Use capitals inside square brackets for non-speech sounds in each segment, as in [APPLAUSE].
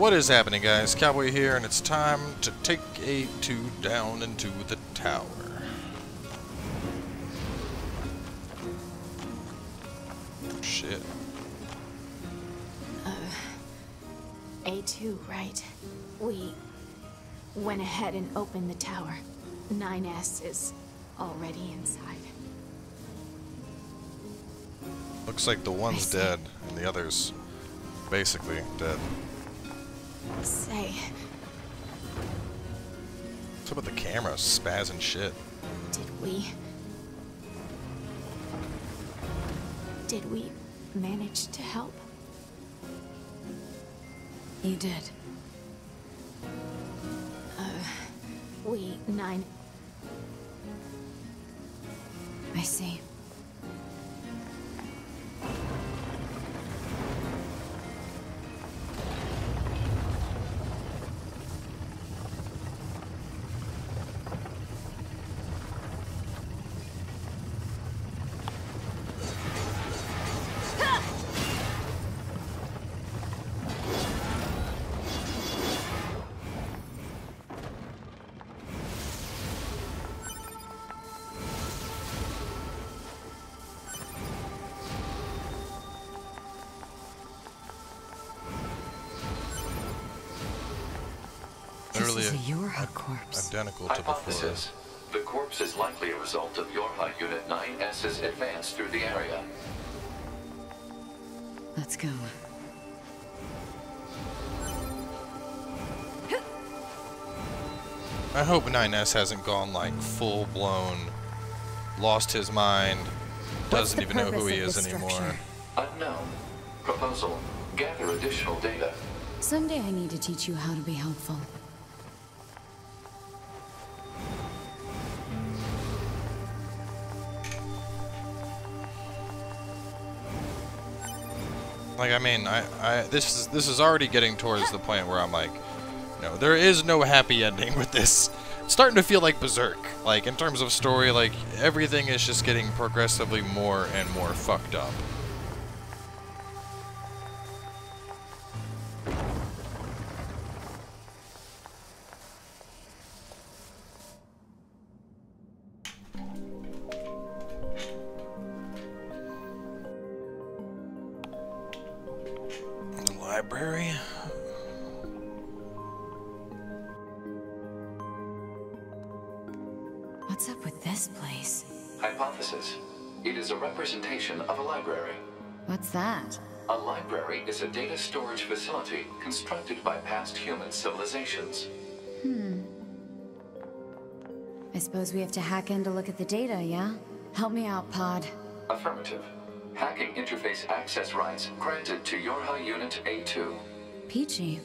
What is happening, guys? Cowboy here, and it's time to take A2 down into the tower. Shit. Uh, A2, right? We went ahead and opened the tower. 9S is already inside. Looks like the one's dead, and the other's basically dead. Say, What's up with the camera? Spaz and shit. did we... Did we manage to help? You did. Uh, we, nine... I see. Literally this is a i- Yorha corpse. identical to before. Hypothesis. The corpse is likely a result of Yorha Unit 9S's advance through the area. Let's go. I hope 9S hasn't gone like hmm. full blown, lost his mind, doesn't even know who he of is this anymore. structure? Unknown. Proposal. Gather additional data. Someday I need to teach you how to be helpful. Like I mean, I, I this is this is already getting towards the point where I'm like, no, there is no happy ending with this. It's starting to feel like Berserk. Like in terms of story, like everything is just getting progressively more and more fucked up. Library. What's up with this place? Hypothesis. It is a representation of a library. What's that? A library is a data storage facility constructed by past human civilizations. Hmm. I suppose we have to hack in to look at the data, yeah? Help me out, Pod. Affirmative. Hacking interface access rights granted to Yorha Unit A2. Peachy.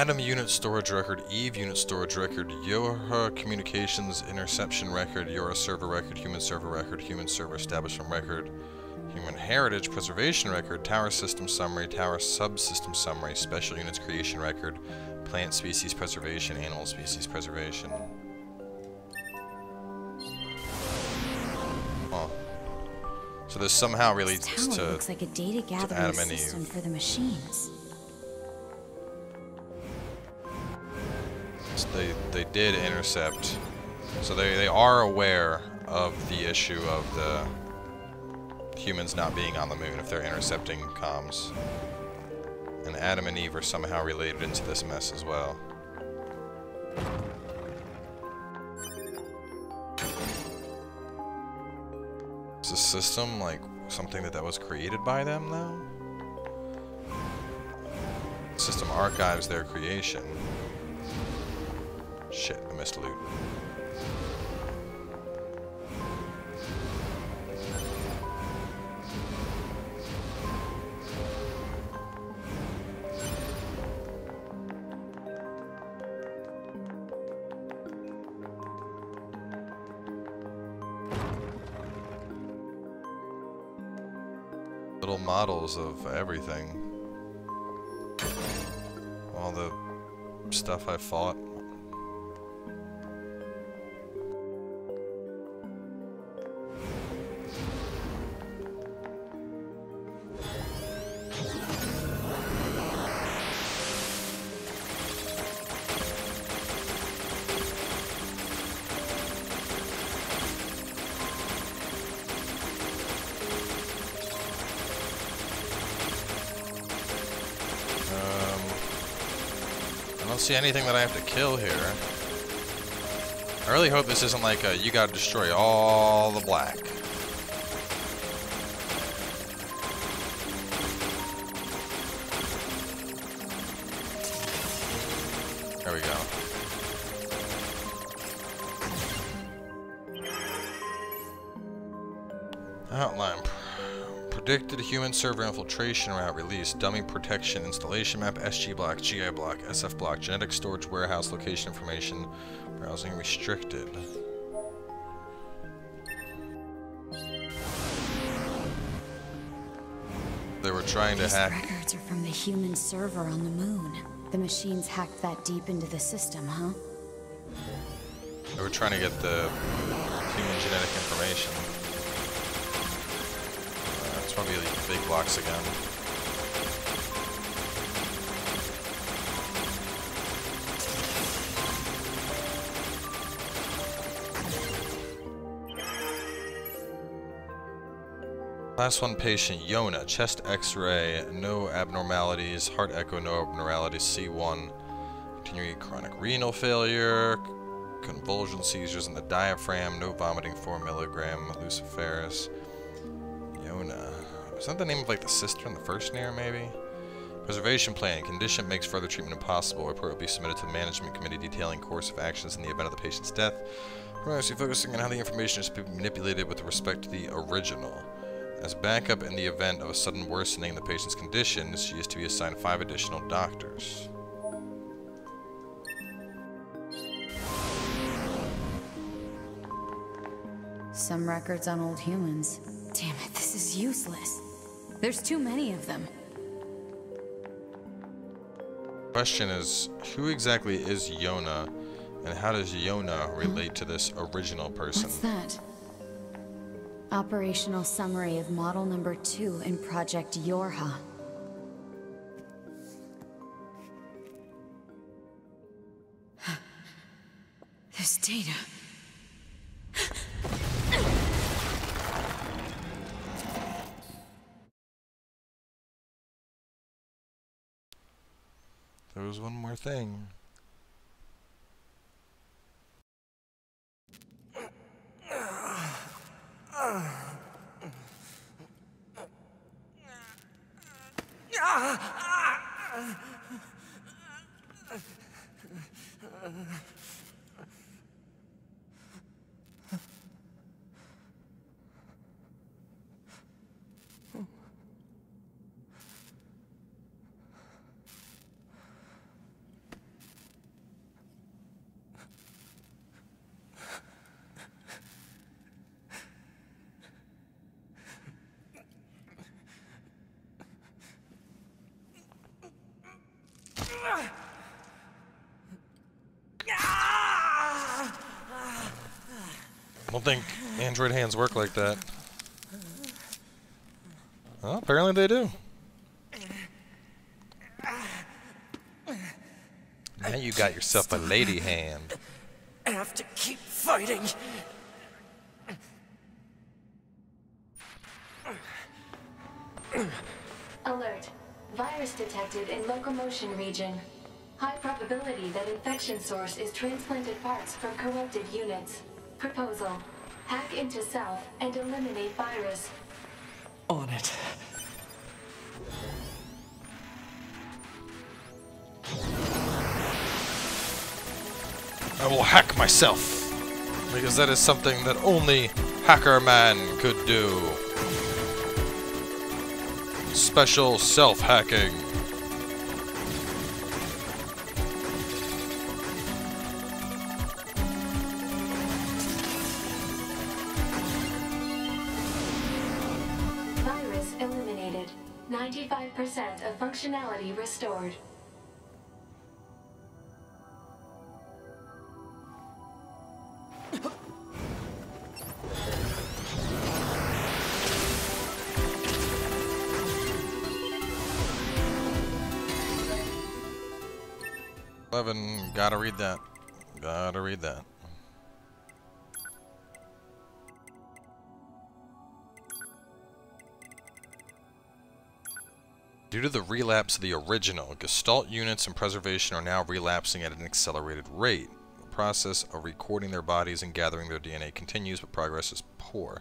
Adam unit storage record, Eve unit storage record, Yorha communications interception record, Yorha server record, human server record, human server establishment record, human heritage preservation record, tower system summary, tower subsystem summary, special units creation record, plant species preservation, animal species preservation. Huh. So this somehow This relates tower to looks like a data gathering Adam and system Eve. for the machines. They they did intercept. So they they are aware of the issue of the humans not being on the moon if they're intercepting comms. And Adam and Eve are somehow related into this mess as well. Is the system like something that that was created by them though? System archives their creation Shit, I missed loot. Little models of everything. All the stuff I fought. See anything that I have to kill here. I really hope this isn't like a you gotta destroy all the black. Predicted human server infiltration route release, dummy protection installation map, SG block, GI block, SF block, genetic storage warehouse location information, browsing restricted. They were trying to These hack. records are from the human server on the moon. The machines hacked that deep into the system, huh? They were trying to get the human genetic information. Probably the big blocks again. Last one patient, Yonah, chest x-ray, no abnormalities, heart echo, no abnormalities, C1, continuing chronic renal failure, convulsion seizures in the diaphragm, no vomiting, 4 milligram, luciferase, Yonah. Is that the name of like the sister in the first NieR maybe? Preservation plan. Condition makes further treatment impossible. Report will be submitted to the management committee detailing course of actions in the event of the patient's death. Primarily focusing on how the information is to be manipulated with respect to the original. As backup in the event of a sudden worsening in the patient's condition, she is to be assigned five additional doctors. Some records on old humans. Damn it, this is useless. There's too many of them. Question is, who exactly is Yonah, and how does Yonah relate to this original person? What's that? Operational summary of model number two in Project Yorha. [SIGHS] This data. There was one more thing. [LAUGHS] I don't think Android hands work like that. Well, apparently they do. Now you got yourself a lady hand. I have to keep fighting. Alert. Virus detected in locomotion region. High probability that infection source is transplanted parts from corrupted units. Proposal. Hack into South and eliminate virus. On it. I will hack myself. Because that is something that only Hacker Man could do. Special self-hacking. 11, gotta read that. Gotta read that. Due to the relapse of the original, Gestalt units in preservation are now relapsing at an accelerated rate. The process of recording their bodies and gathering their DNA continues, but progress is poor.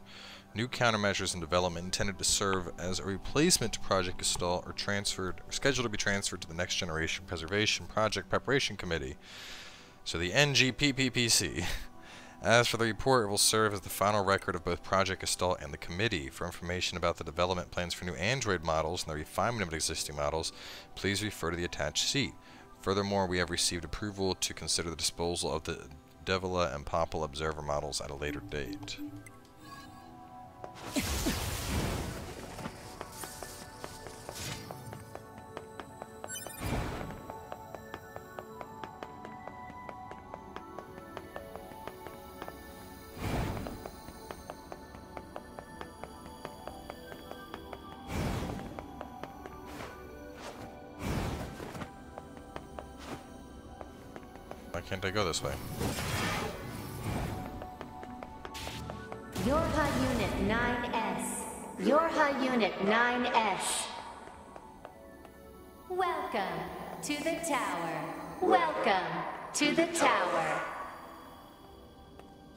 New countermeasures in development intended to serve as a replacement to Project Gestalt are transferred, are scheduled to be transferred to the Next Generation Preservation Project Preparation Committee, so the NGPPPC. As for the report, it will serve as the final record of both Project Gestalt and the committee. For information about the development plans for new Android models and the refinement of existing models, please refer to the attached sheet. Furthermore, we have received approval to consider the disposal of the Devola and Popola Observer models at a later date. Why can't I go this way? 9S. Yorha Unit 9S. Welcome to the tower. Welcome to the tower.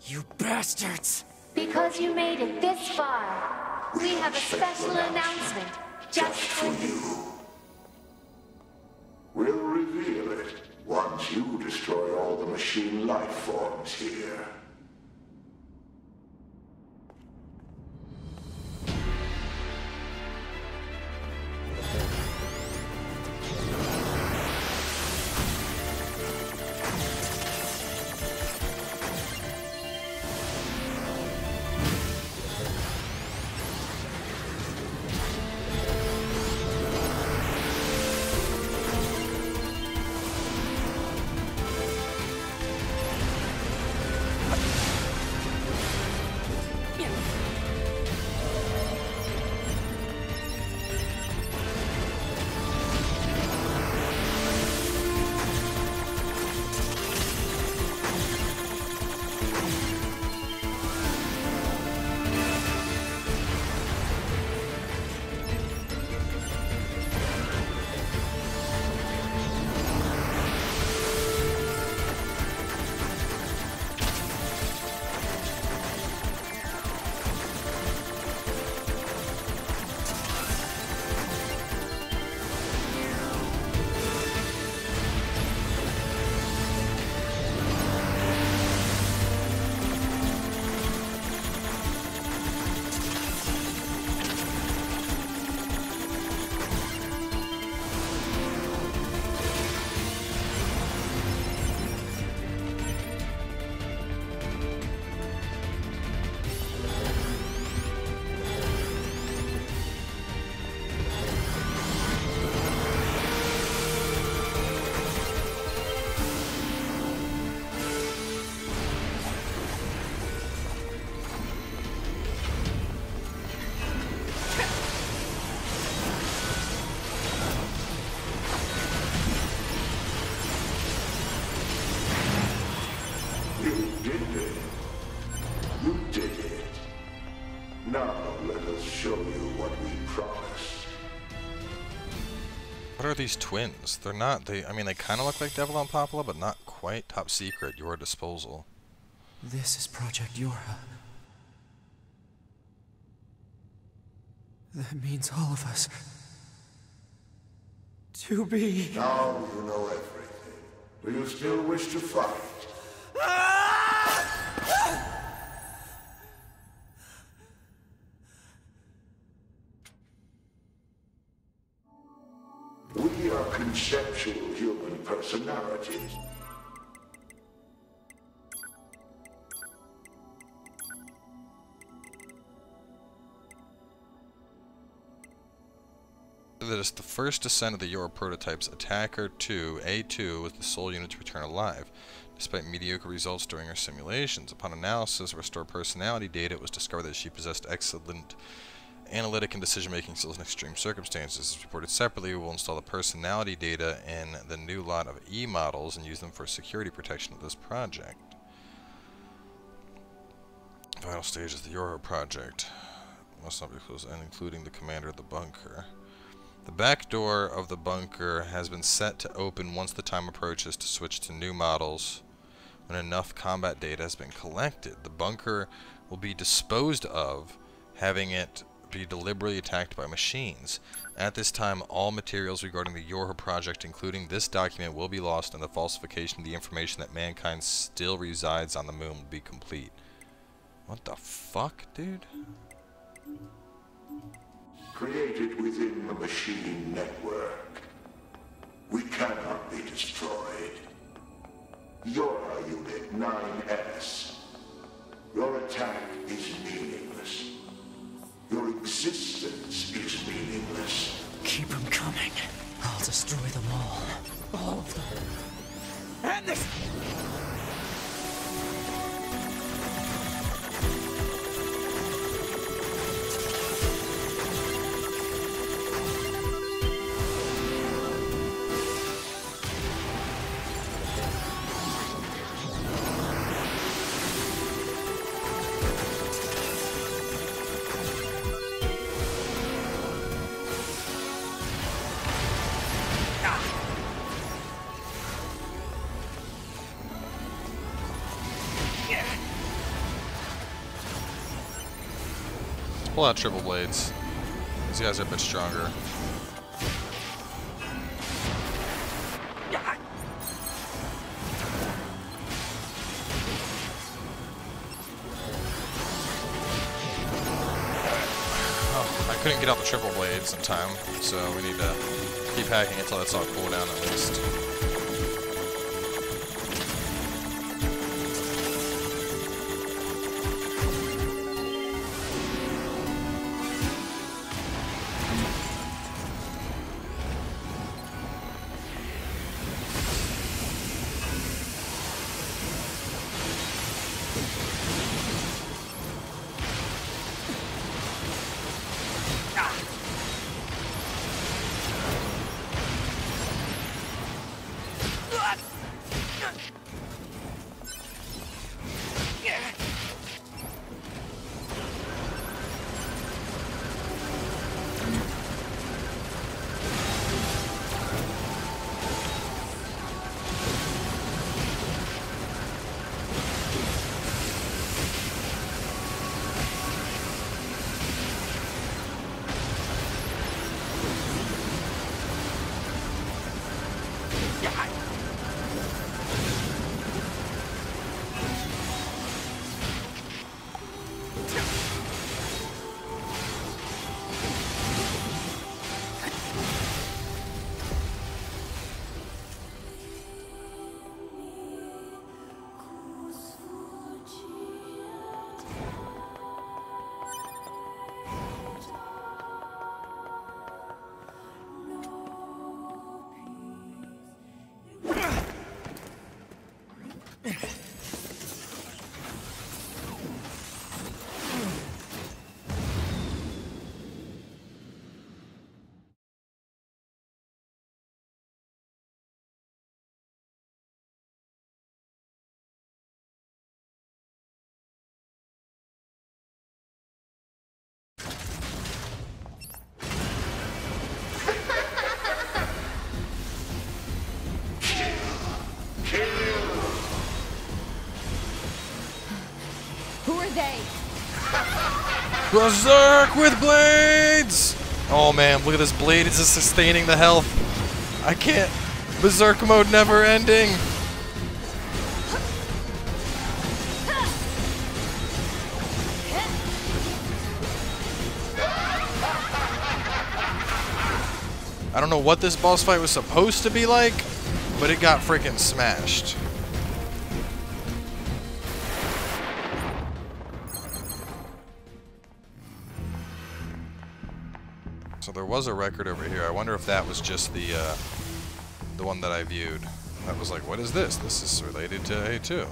You bastards! Because you made it this far, we have a special announcement just for you. We'll reveal it once you destroy all the machine life forms here. Are these twins? They're not, they, I mean, they kind of look like Devola and Popola, but not quite top secret, your disposal. This is Project Yorha. That means all of us. To be. Now you know everything. Do you still wish to fight? Ah! Ah! We are conceptual human personalities. this the first descent of the Yorha prototypes, Attacker 2, A2, was the sole unit to return alive. Despite mediocre results during her simulations, upon analysis of restored personality data, it was discovered that she possessed excellent analytic and decision-making skills in extreme circumstances. As reported separately, we will install the personality data in the new lot of E models and use them for security protection of this project. Final stage of the Yorha project. Must not be closed, and including the commander of the bunker. The back door of the bunker has been set to open once the time approaches to switch to new models. When enough combat data has been collected, the bunker will be disposed of, having it be deliberately attacked by machines. At this time, all materials regarding the Yorha project, including this document, will be lost and the falsification of the information that mankind still resides on the moon will be complete. What the fuck, dude? Created within the machine network. We cannot be destroyed. You're Unit 9S. Pull out triple blades. These guys are a bit stronger. Oh, I couldn't get out the triple blades in time, so we need to keep hacking until that's all cooldown at least. They? Berserk with blades! Oh man, look at this blade, it's just sustaining the health. I can't. Berserk mode never ending. I don't know what this boss fight was supposed to be like, but it got freaking smashed. There was a record over here. I wonder if that was just the uh, the one that I viewed. That was like, what is this? This is related to A2.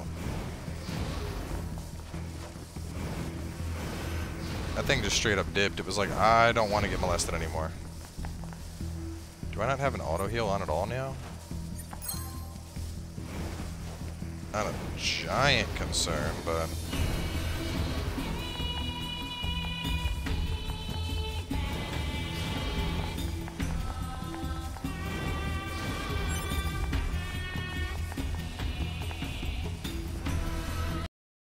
That thing just straight up dipped. It was like, I don't want to get molested anymore. Do I not have an auto heal on at all now? Not a giant concern, but